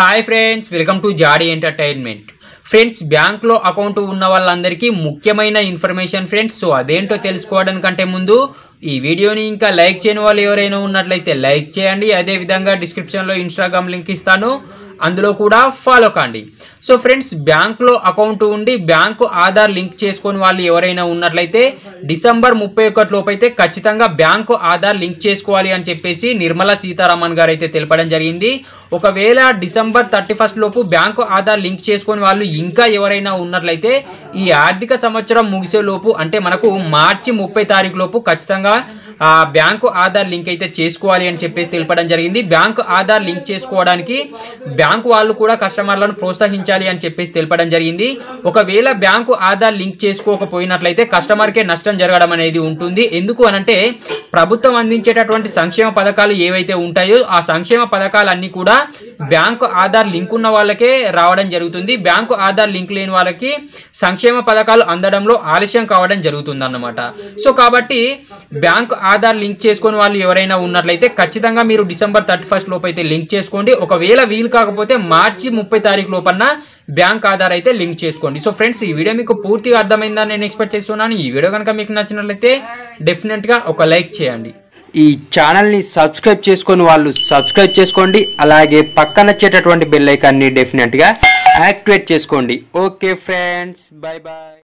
Hi friends welcome to Jadi entertainment friends బ్యాంక్లో account ఉన్న వాళ్ళందరికీ ముఖ్యమైన ఇన్ఫర్మేషన్ ఫ్రెండ్స్ సో అదేంటో తెలుసుకోవడానికంటే ముందు ఈ వీడియోని ఇంకా లైక్ చేయని వాళ్ళు ఎవరైనా ఉన్నట్లయితే లైక్ చేయండి. అదేవిధంగా డిస్క్రిప్షన్లో ఇన్స్టాగ్రామ్ లింక్ ఇస్తాను. అందులో కూడా ఫాలో కాండి. సో ఫ్రెండ్స్ బ్యాంక్లో అకౌంట్ ఉండి బ్యాంకు ఆధార్ లింక్ చేసుకొని వాళ్ళు ఎవరైనా ఉన్నట్లయితే డిసెంబర్ ముప్పై ఒకటి లోపు అయితే ఖచ్చితంగా బ్యాంకు ఆధార్ లింక్ చేసుకోవాలి అని చెప్పేసి నిర్మలా సీతారామన్ గారు అయితే తెలపడం జరిగింది. ఒకవేళ డిసెంబర్ థర్టీ ఫస్ట్ లోపు బ్యాంకు ఆధార్ లింక్ చేసుకొని వాళ్ళు ఇంకా ఎవరైనా ఉన్నట్లయితే ఈ ఆర్థిక సంవత్సరం ముగిసే లోపు అంటే మనకు మార్చి ముప్పై తారీఖు లోపు ఖచ్చితంగా ఆ బ్యాంకు ఆధార్ లింక్ అయితే చేసుకోవాలి అని చెప్పేసి తెలపడం జరిగింది. బ్యాంకు ఆధార్ లింక్ చేసుకోవడానికి బ్యాంకు వాళ్ళు కూడా కస్టమర్లను ప్రోత్సహించాలి అని చెప్పేసి తెలపడం జరిగింది. ఒకవేళ బ్యాంకు ఆధార్ లింక్ చేసుకోకపోయినట్లయితే కస్టమర్కే నష్టం జరగడం అనేది ఉంటుంది. ఎందుకు అనంటే ప్రభుత్వం అందించేటటువంటి సంక్షేమ పథకాలు ఏవైతే ఉంటాయో ఆ సంక్షేమ పథకాలన్నీ కూడా బ్యాంకు ఆధార్ లింక్ ఉన్న వాళ్ళకే రావడం జరుగుతుంది. బ్యాంకు ఆధార్ లింక్ లేని వాళ్ళకి సంక్షేమ పథకాలు అందడంలో ఆలస్యం కావడం జరుగుతుంది అన్నమాట సో కాబట్టి బ్యాంకు ఆధార్ లింక్ చేసుకుని వాళ్ళు ఎవరైనా ఉన్నట్లయితే ఖచ్చితంగా మీరు డిసెంబర్ థర్టీ ఫస్ట్ లోపు అయితే లింక్ చేసుకోండి. ఒకవేళ వీలు కాకపోతే లేకపోతే మార్చి ముప్పై తారీఖు లోపల బ్యాంక్ ఆధార్ అయితే లింక్ చేసుకోండి. సో ఫ్రెండ్స్ ఈ వీడియో మీకు పూర్తిగా అర్థమైందని నేను ఎక్స్పెక్ట్ చేస్తున్నాను. ఈ వీడియో కనుక మీకు నచ్చినట్లయితే డెఫినెట్గా ఒక లైక్ చేయండి. ఈ ఛానల్ని సబ్స్క్రైబ్ చేసుకొని వాళ్ళు సబ్స్క్రైబ్ చేసుకోండి. అలాగే పక్కన వచ్చేటటువంటి బెల్ ఐకాన్ని డెఫినెట్గా యాక్టివేట్ చేసుకోండి. Okay friends bye bye